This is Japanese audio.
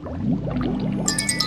you